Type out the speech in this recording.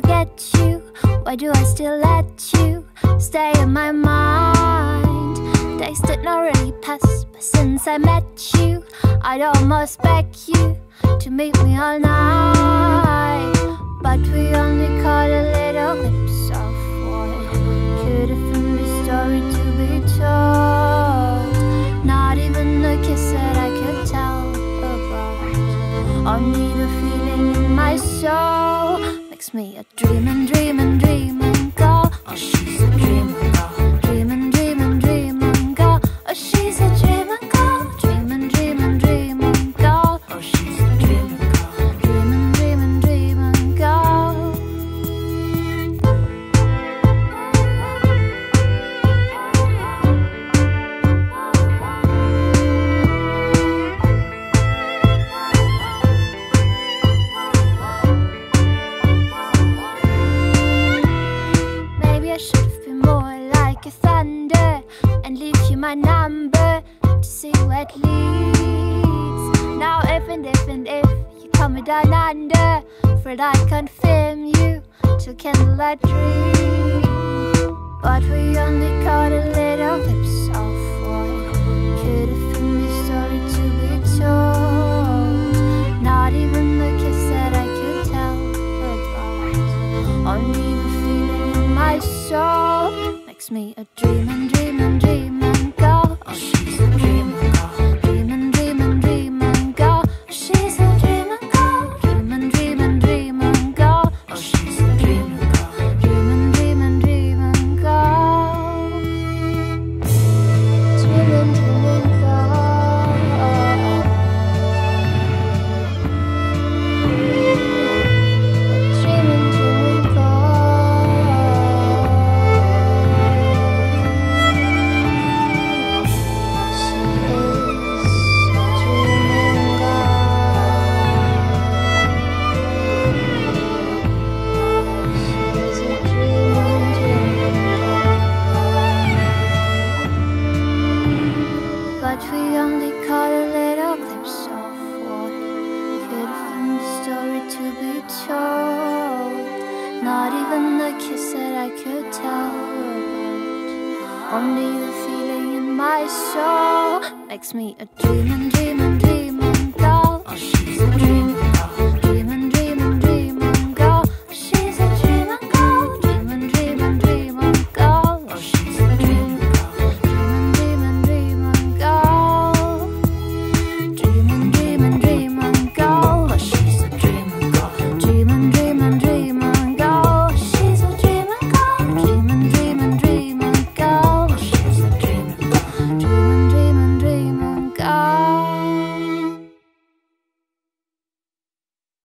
forget you? Why do I still let you stay in my mind? Days did not really pass, but since I met you, I'd almost beg you to meet me all night. But we only caught a little glimpse of what could have been the story to be told. Not even the kiss that I could tell about. Only the feeling makes me a dreamin', dreamin', dreamin' girl. Oh, ah, she's a dreamin' my number to see where it leads. Now, if and if and if you come me down under, for I confirm you to candlelight dream. But we only caught a little glimpse of what could have been the story to be told. Not even the kiss that I could tell about. Only the feeling in my soul makes me a dreamin', dreamin', dreamin' girl. Told. Not even the kiss that I could tell about. Only the feeling in my soul makes me a dreamin', dreamin', dreamin'